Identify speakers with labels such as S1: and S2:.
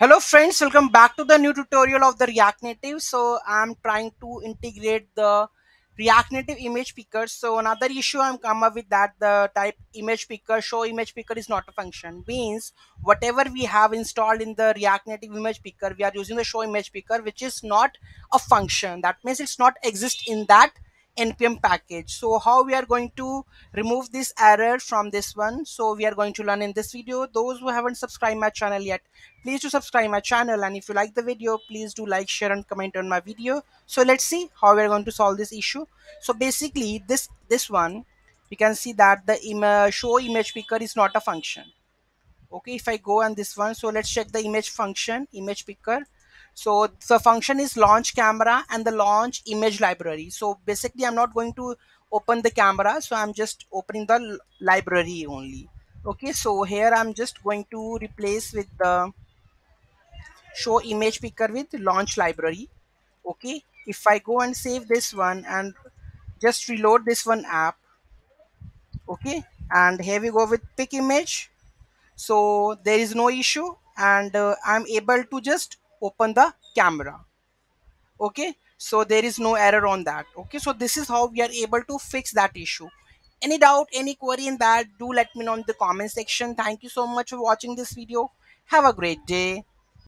S1: Hello friends, welcome back to the new tutorial of the React Native. So I'm trying to integrate the React Native image picker. So another issue I'm come up with that the type image picker show image picker is not a function. Means whatever we have installed in the React Native image picker, we are using the show image picker, which is not a function. That means it's not exist in that npm package. So how we are going to remove this error from this one? So we are going to learn in this video. Those who haven't subscribed my channel yet please do subscribe my channel. And if you like the video please do like share and comment on my video. So let's see how we're going to solve this issue. So basically this this one we can see that the image show image picker is not a function. Okay if i go on this one so let's check the image function image picker so the function is launch camera and the launch image library. So basically i'm not going to open the camera so i'm just opening the library only. Okay so here i'm just going to replace with the show image picker with launch library. Okay if i go and save this one and just reload this one app. Okay and here we go with pick image. So there is no issue and uh, i'm able to just open the camera. Okay? So there is no error on that. Okay? So this is how we are able to fix that issue. Any doubt any query in that do let me know in the comment section. Thank you so much for watching this video. Have a great day